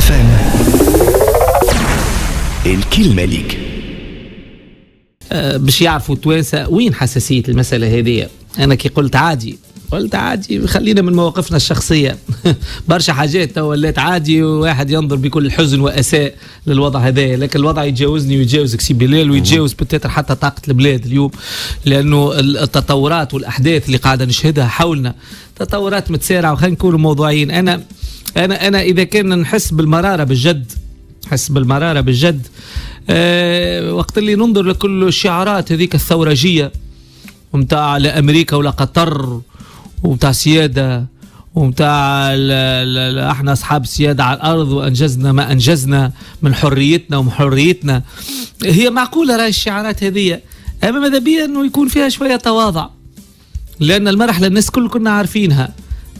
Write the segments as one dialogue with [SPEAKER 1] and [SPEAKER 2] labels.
[SPEAKER 1] فام الكلمة ليك.
[SPEAKER 2] آه، باش يعرفوا التوانسة وين حساسية المسألة هذه؟ أنا كي قلت عادي. قلت عادي خلينا من مواقفنا الشخصية. برشا حاجات تو ولات عادي وواحد ينظر بكل حزن وأسى للوضع هذا. لكن الوضع يتجاوزني ويتجاوزك سي بلال ويتجاوز peut-être حتى طاقة البلاد اليوم. لأنه التطورات والأحداث اللي قاعدة نشهدها حولنا تطورات متسارعة وخلينا نكونوا موضوعيين. أنا أنا أنا إذا كان نحس بالمرارة بالجد نحس بالمرارة بالجد أه وقت اللي ننظر لكل الشعارات هذيك الثورجية ومتاع لا أمريكا ولا قطر ومتاع سيادة ومتاع إحنا أصحاب السياده على الأرض وأنجزنا ما أنجزنا من حريتنا ومن حريتنا. هي معقولة رأي الشعارات هذه أما ماذا بيا إنه يكون فيها شوية تواضع؟ لأن المرحله الناس كل كنا عارفينها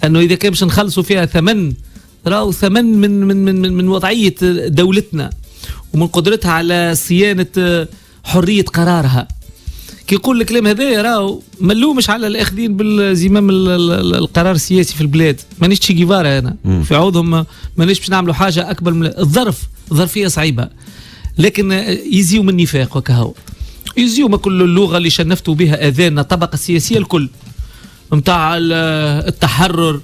[SPEAKER 2] إنه إذا كان باش نخلصوا فيها ثمن راهو ثمن من من من من وضعية دولتنا ومن قدرتها على صيانة حرية قرارها. كي يقول الكلام هذا راهو ملومش على الأخذين بالزمام القرار السياسي في البلاد. مانيش تشي جيفارا أنا. في عوضهم مانيش باش نعملوا حاجة أكبر من الظرف. الظرفيه صعيبة. لكن يزيو من النفاق وكهو. يزيو ما كل اللغة اللي شنفتوا بها آذاننا الطبقة السياسية الكل. نتاع التحرر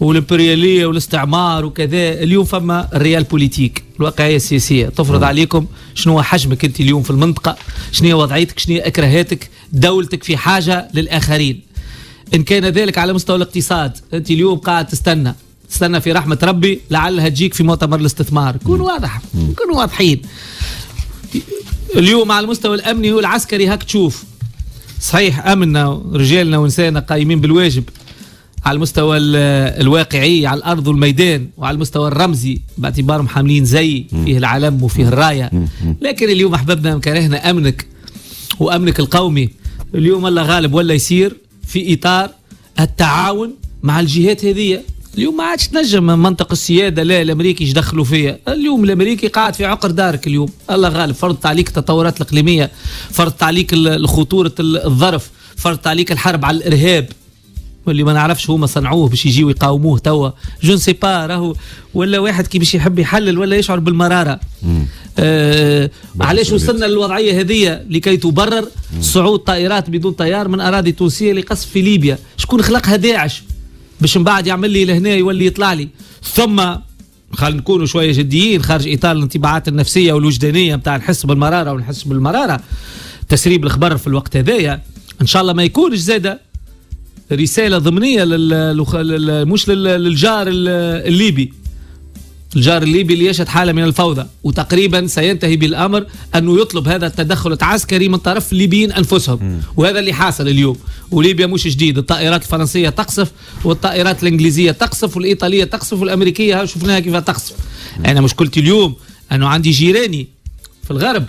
[SPEAKER 2] والإمبريالية والاستعمار وكذا اليوم فما الريال بوليتيك الواقعيه السياسية. تفرض عليكم شنو هو حجمك أنت اليوم في المنطقة شنو هي وضعيتك شنو هي اكراهاتك دولتك في حاجة للآخرين. إن كان ذلك على مستوى الاقتصاد أنت اليوم قاعد تستنى تستنى في رحمة ربي لعلها تجيك في مؤتمر الاستثمار. كون واضح كونوا واضحين. اليوم على المستوى الأمني والعسكري هاك تشوف. صحيح أمننا رجالنا ونسائنا قايمين بالواجب. على المستوى الواقعي على الأرض والميدان وعلى المستوى الرمزي باعتبارهم حاملين زي فيه العلم وفيه الراية. لكن اليوم أحببنا كرهنا أمنك وأمنك القومي. اليوم الله غالب ولا يصير في إطار التعاون مع الجهات هذه اليوم ما عادش تنجم منطق السيادة لا الأمريكي يدخلوا فيها. اليوم الأمريكي قاعد في عقر دارك اليوم. الله غالب فرضت عليك التطورات الإقليمية فرضت عليك خطوره الظرف فرضت عليك الحرب على الإرهاب. واللي ما نعرفش هما صنعوه باش يجيو يقاوموه توا. j'en sais pas راهو ولا واحد كي باش يحب يحلل ولا يشعر بالمرارة. آه علاش وصلنا للوضعية هذه لكي تبرر صعود طائرات بدون طيار من أراضي تونسية لقصف في ليبيا؟ شكون خلقها داعش باش من بعد يعمل لي لهنا يولي يطلع لي. ثم خلينا نكونوا شوية جديين خارج إطار الانطباعات النفسية والوجدانية نتاع نحس بالمرارة ونحس بالمرارة. تسريب الخبر في الوقت هذايا إن شاء الله ما يكونش زاده رسالة ضمنية لل... مش للجار الليبي. الجار الليبي اللي يشهد حالة من الفوضى وتقريبا سينتهي بالأمر أنه يطلب هذا التدخل العسكري من طرف الليبيين أنفسهم. وهذا اللي حاصل اليوم. وليبيا مش جديد الطائرات الفرنسية تقصف والطائرات الإنجليزية تقصف والإيطالية تقصف والأمريكية شفناها كيف تقصف. أنا مشكلتي اليوم أنه عندي جيراني في الغرب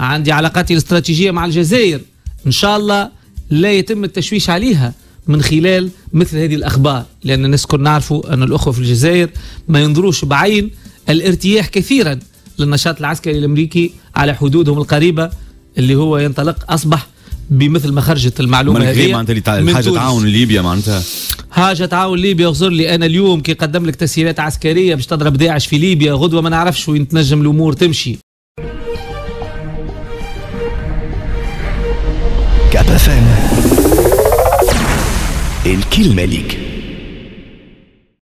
[SPEAKER 2] عندي علاقاتي الاستراتيجية مع الجزائر. إن شاء الله لا يتم التشويش عليها. من خلال مثل هذه الأخبار. لأن الناس كنا نعرفوا أن الأخوة في الجزائر ما ينظروش بعين الارتياح كثيرا للنشاط العسكري الأمريكي على حدودهم القريبة اللي هو ينطلق أصبح بمثل ما خرجت المعلومة
[SPEAKER 3] هذه معناتها اللي حاجة تعاون ليبيا معناتها.
[SPEAKER 2] حاجة تعاون ليبيا. اغزر لي أنا اليوم كي قدم لك تسهيلات عسكرية باش تضرب داعش في ليبيا. غدوة ما نعرفش وين تنجم الأمور تمشي.
[SPEAKER 1] كأب الكلمة ليك.